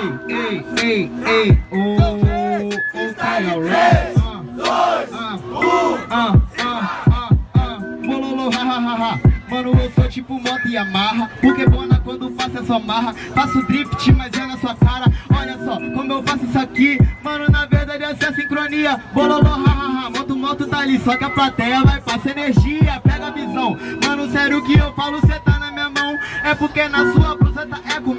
Ei, ei, ei. Dois, um. bololô, ha. Mano, eu sou tipo moto e amarra Porque bona quando faço só marra Faço drift, mas é na sua cara Olha só como eu faço isso aqui Mano, na verdade essa é a sincronia Bololô, ha, ha, ha. Moto, moto tá ali Só que a plateia vai passar energia Pega a visão Mano, sério que eu falo, cê tá na minha mão É porque na sua eco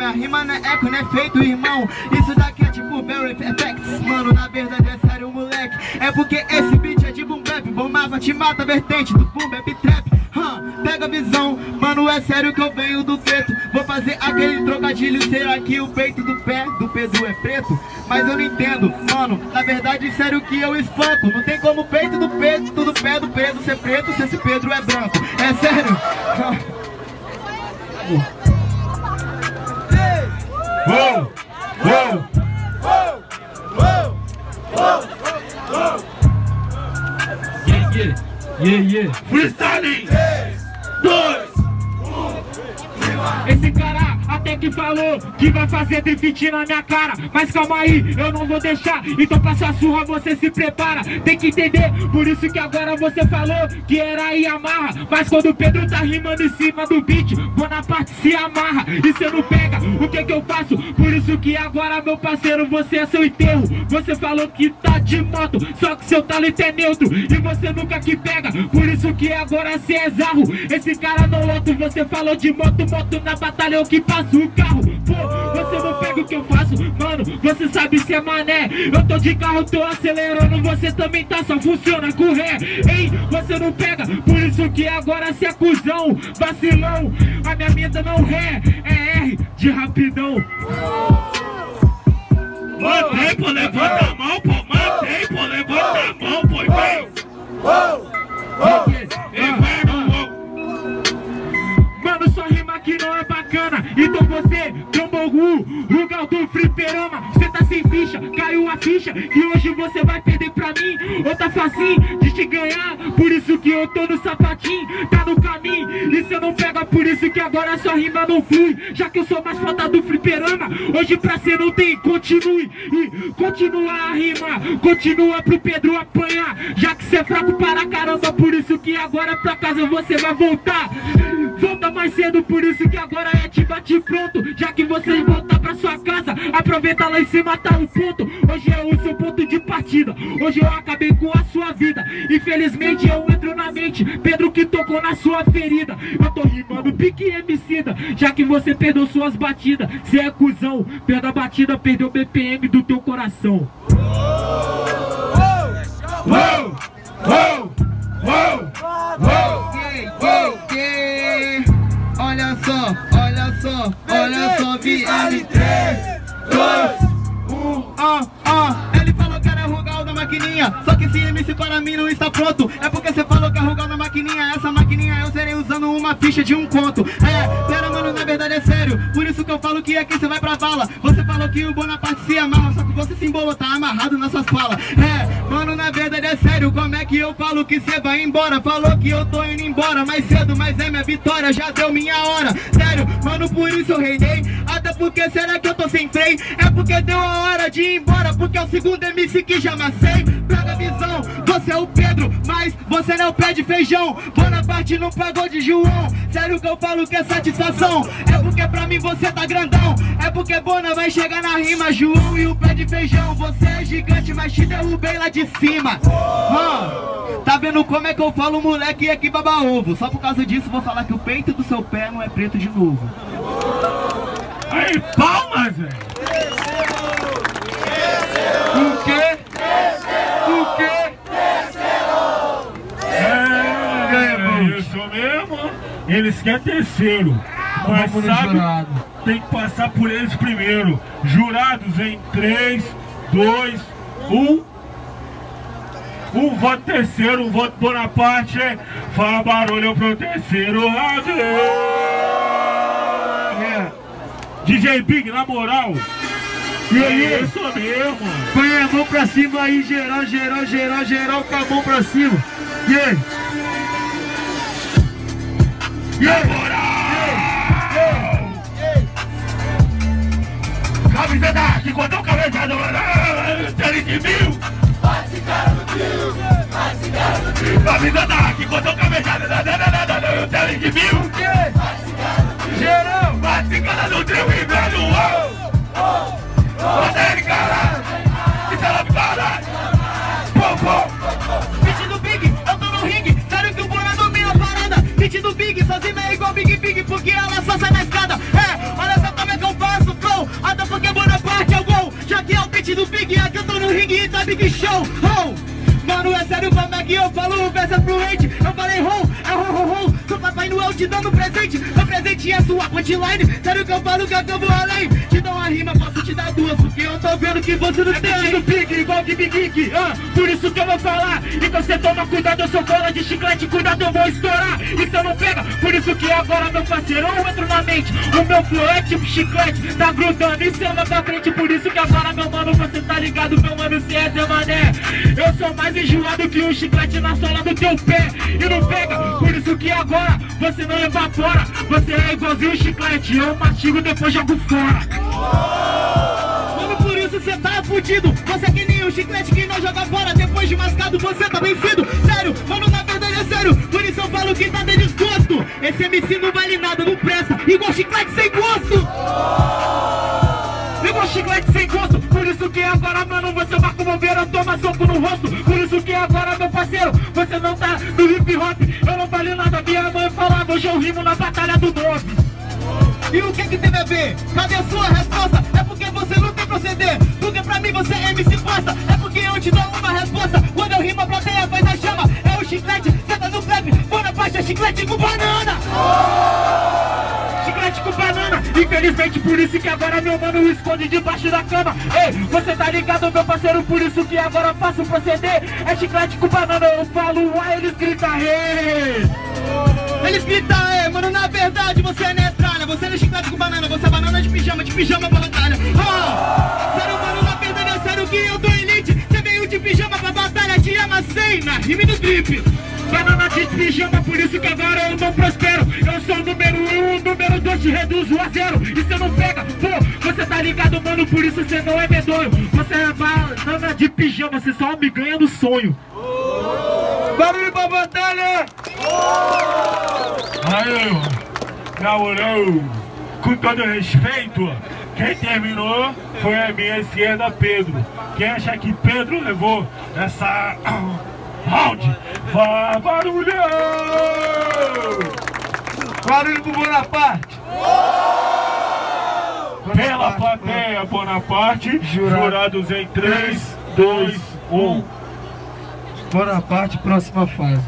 Minha rima não é eco, não é feito, irmão. Isso daqui é tipo Barry Effects Mano, na verdade é sério, moleque. É porque esse beat é de boom bap Bombava, te mata, vertente do boom bap trap. Hum, pega a visão, mano, é sério que eu venho do preto. Vou fazer aquele trocadilho, será que o peito do pé do Pedro é preto? Mas eu não entendo, mano, na verdade sério que eu espanto. Não tem como o peito do peito do pé do Pedro ser preto se esse Pedro é branco. É sério? Whoa! Whoa! Whoa! Whoa! Whoa! Whoa! Yeah, yeah. Yeah, yeah. Freestyling! Yeah. Até que falou que vai fazer drift na minha cara. Mas calma aí, eu não vou deixar. Então passa a surra, você se prepara. Tem que entender, por isso que agora você falou Que era Yamaha Mas quando o Pedro tá rimando em cima do beat Bonaparte se amarra. E cê não pega O que que eu faço? Por isso que agora meu parceiro, você é seu enterro. Você falou que tá de moto, só que seu talento é neutro. E você nunca que pega, por isso que agora cê é zarro. Esse cara não loto, você falou de moto, moto na batalha eu que passo o carro Pô, você não pega o que eu faço, mano, você sabe se é mané. Eu tô de carro, tô acelerando, você também tá, só funciona com ré. Ei, você não pega, por isso que agora cê é cuzão Vacilão, a minha meta não ré, é R de rapidão. Pô, caiu a ficha E hoje você vai perder pra mim. Ou tá facinho de te ganhar Por isso que eu tô no sapatinho Tá no caminho, e cê não pega Por isso que agora sua rima não flui. Já que eu sou mais foda do Fliperama Hoje pra cê não tem, continue. E continua a rima Continua pro Pedro apanhar. Já que cê é fraco para caramba Por isso que agora pra casa você vai voltar Volta mais cedo, por isso que agora é te bate pronto. Já que você voltar pra sua casa Aproveita lá em cima, tá o ponto. Hoje é o seu ponto de partida. Hoje eu acabei com a sua vida. Infelizmente eu entro na mente Pedro que tocou na sua ferida. Eu tô rimando pique emicida. Já que você perdeu suas batidas Cê é cuzão, perdeu a batida Perdeu o BPM do teu coração. Uou, uou, olha só, olha só, Freestyle, VM três, dois, um. Ah, ah, ele falou que era Rugal da maquininha Só que esse MC para mim não está pronto. É porque você falou que é Rugal da maquininha Essa maquininha eu serei usando uma ficha de um conto. É, pera mano, na verdade é sério. Por isso que eu falo que aqui você vai pra vala. Você falou que o Bonaparte se amarra Só que você se embolou, tá amarrado nas suas falas. É, mano, na verdade é sério Como é que eu falo que você vai embora? Falou que eu tô indo embora mais cedo Mas é minha vitória, já deu minha hora Sério, mano, por isso eu reinei Até porque será que eu tô sem freio? É porque deu a hora de ir embora Porque é o segundo MC que já amassei Pega a visão, você é o Mas você não é o pé de feijão Bonaparte não pagou de João. Sério que eu falo que é satisfação? É porque pra mim você tá grandão. É porque Bona vai chegar na rima João e o pé de feijão. Você é gigante, mas te derrubei lá de cima. Hum, Tá vendo como é que eu falo moleque aqui baba ovo? Só por causa disso vou falar que o peito do seu pé não é preto de novo. Aí, palmas, velho. O quê? O quê? É, isso mesmo. Eles querem terceiro. Mas no sabe, jurado. tem que passar por eles primeiro. Jurados em 3, 2, 1. Um voto terceiro, um voto Bonaparte. Fala barulho pro terceiro round. É. DJ Big, na moral. E aí? É isso mesmo. Põe a mão pra cima aí, geral, geral, geral, geral, com a mão pra cima. Yeah. Moral. O cabeçado Ele de mil Avisada que quando o cabeçado Ele de mil Geral Vai se cara no trio e velho Bota ele cara ringue e tá Big Show. Oh, mano, é sério como é que eu falo, o verso é fluente. Eu falei ho, é ho ho ho, sou Papai Noel te dando presente. Meu presente é sua punchline, sério que eu falo que eu vou além. Te dou uma rima, posso te dar duas, porque eu tô vendo que você não É tem. do Big, igual Big Geek, ah, por isso que eu vou falar. Então você toma cuidado, eu sou bola de chiclete, cuidado, eu vou estourar. Isso eu não pega, por isso que agora, meu parceiro, eu entro na mente. O meu flow é tipo chiclete, tá grudando e cima pra frente. Por isso que agora, meu mano, você tá ligado, meu mano, cê é Zé Mané. Eu sou mais enjoado que um chiclete na sola do teu pé. E não pega, por isso que agora você não evapora. Você é igualzinho um chiclete, eu mastigo depois jogo fora. Mano, por isso cê tá fudido. Você é que nem o chiclete que não joga fora. Depois de mascado, você tá vencido. Sério, mano, na verdade é sério. Por isso eu falo que tá de desgosto. Esse MC não vale nada, não presta. Igual chiclete sem gosto. Igual chiclete sem gosto, por isso que agora, mano, você vai comover, eu toma soco no rosto. Por isso que agora, meu parceiro, você não tá no hip hop. Eu não falei nada, minha mãe falava, hoje eu rimo na batalha do 9. E o que que teve a ver? Cadê a sua resposta? É porque você não proceder. Porque pra mim você é MC bosta. É porque eu te dou uma resposta. Quando eu rimo, a plateia faz a chama. É o chiclete, senta no clap. Bonaparte é chiclete com banana. Chiclete com banana, infelizmente por isso que agora meu mano esconde debaixo da cama. Ei, você tá ligado, meu parceiro, por isso que agora faço proceder. É chiclete com banana, eu falo, ah, eles gritam, hey! Eles gritam, é, mano, na verdade você é netralha. Você não é chiclete com banana, você é banana de pijama, de pijama pra batalha. Ah, sério, mano, na verdade é sério que eu tô elite. Você veio de pijama pra batalha, te amassei na rime do drip. Banana de pijama, por isso que agora eu não prospero. Eu sou o número um, o número dois te reduzo a zero. E cê não pega, pô, você tá ligado, mano, por isso você não é medonho. Você é banana de pijama, você só me ganha no sonho. Barulho pra batalha! Aí, na moral, com todo respeito, quem terminou foi a minha esquerda, Pedro. Quem acha que Pedro levou essa round, vá barulho! Barulho pro Bonaparte! Pela plateia Bonaparte, jurados em 3, 2, 1. Bonaparte, próxima fase.